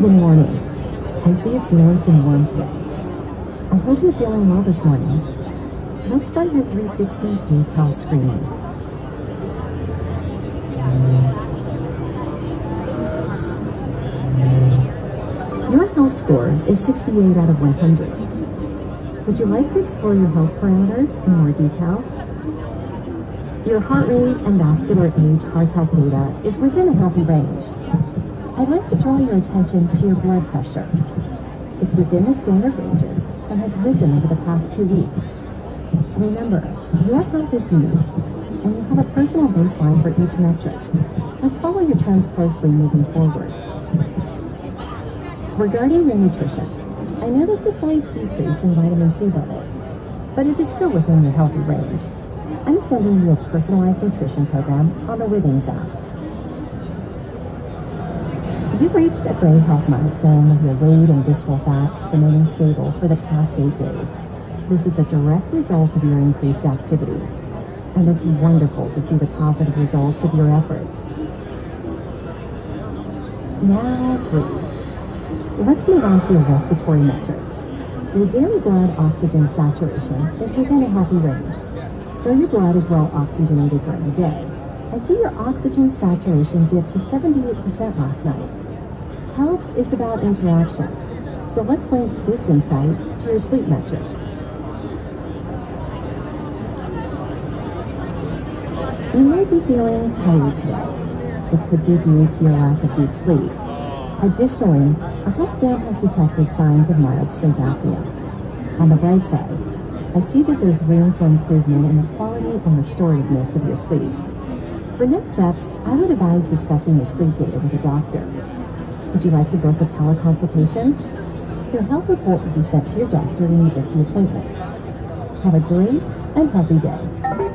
Good morning. I see it's nice and warm today. I hope you're feeling well this morning. Let's start your 360 deep health screening. Your health score is 68 out of 100. Would you like to explore your health parameters in more detail? Your heart rate and vascular age heart health data is within a healthy range. I'd like to draw your attention to your blood pressure. It's within the standard ranges and has risen over the past two weeks. Remember, your health is unique, and you have a personal baseline for each metric. Let's follow your trends closely moving forward. Regarding your nutrition, I noticed a slight decrease in vitamin C levels, but it is still within your healthy range. I'm sending you a personalized nutrition program on the Withings app. You've reached a great health milestone with your weight and visceral fat remaining stable for the past eight days. This is a direct result of your increased activity, and it's wonderful to see the positive results of your efforts. Now breathe. Let's move on to your respiratory metrics. Your daily blood oxygen saturation is within a healthy range. Though your blood is well oxygenated during the day, I see your oxygen saturation dipped to 78% last night. Health is about interaction, so let's link this insight to your sleep metrics. You might be feeling tired today. It could be due to your lack of deep sleep. Additionally, a health scan has detected signs of mild sleep apnea. On the bright side, I see that there's room for improvement in the quality and restorativeness of your sleep. For next steps, I would advise discussing your sleep data with a doctor. Would you like to book a teleconsultation? Your health report will be sent to your doctor when you book the appointment. Have a great and healthy day.